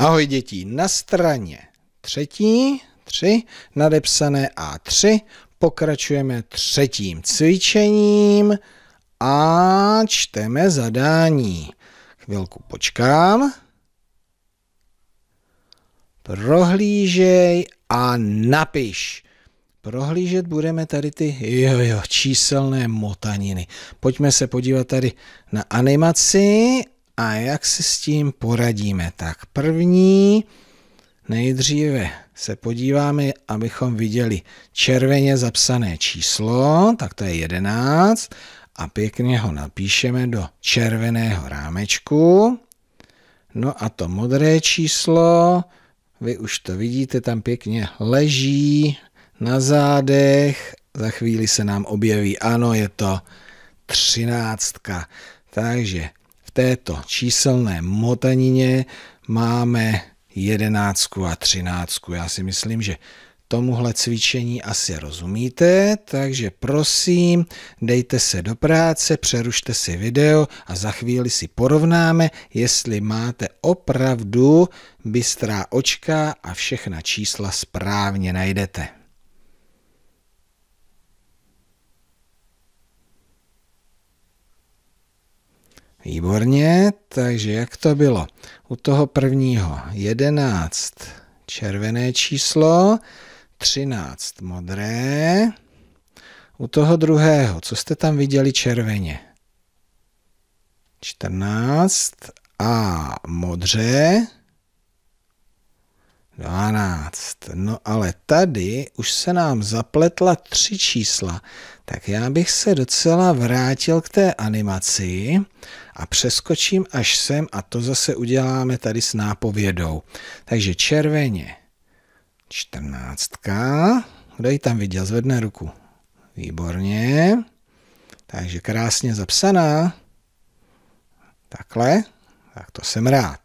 Ahoj děti, na straně třetí, tři, nadepsané A3, pokračujeme třetím cvičením a čteme zadání. Chvilku počkám. Prohlížej a napiš. Prohlížet budeme tady ty jo, jo, číselné motaniny. Pojďme se podívat tady na animaci a jak si s tím poradíme? Tak první, nejdříve se podíváme, abychom viděli červeně zapsané číslo, tak to je 11 a pěkně ho napíšeme do červeného rámečku. No a to modré číslo, vy už to vidíte, tam pěkně leží na zádech. Za chvíli se nám objeví, ano, je to třináctka. Takže této číselné motanině máme jedenáctku a třináctku. Já si myslím, že tomuhle cvičení asi rozumíte, takže prosím, dejte se do práce, přerušte si video a za chvíli si porovnáme, jestli máte opravdu bystrá očka a všechna čísla správně najdete. Výborně, takže jak to bylo? U toho prvního 11 červené číslo, 13 modré. U toho druhého, co jste tam viděli červeně? 14 a modře. 12. No ale tady už se nám zapletla tři čísla, tak já bych se docela vrátil k té animaci a přeskočím až sem a to zase uděláme tady s nápovědou. Takže červeně čtrnáctka. Kdo ji tam viděl? Zvedne ruku. Výborně. Takže krásně zapsaná. Takhle. Tak to jsem rád.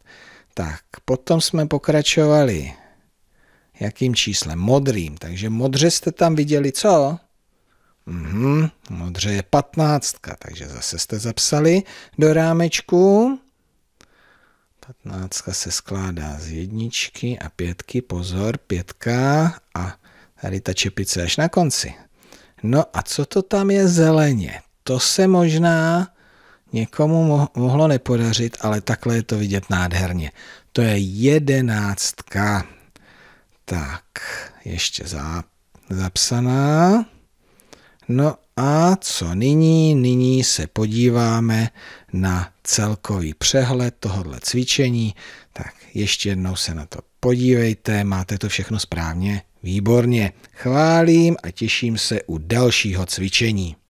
Tak, potom jsme pokračovali Jakým číslem? Modrým. Takže modře jste tam viděli co? Mhm, modře je patnáctka, takže zase jste zapsali do rámečku. Patnáctka se skládá z jedničky a pětky, pozor, pětka a tady ta čepice až na konci. No a co to tam je zeleně? To se možná někomu mohlo nepodařit, ale takhle je to vidět nádherně. To je jedenáctka. Tak, ještě zapsaná. No a co nyní? Nyní se podíváme na celkový přehled tohohle cvičení. Tak ještě jednou se na to podívejte, máte to všechno správně? Výborně. Chválím a těším se u dalšího cvičení.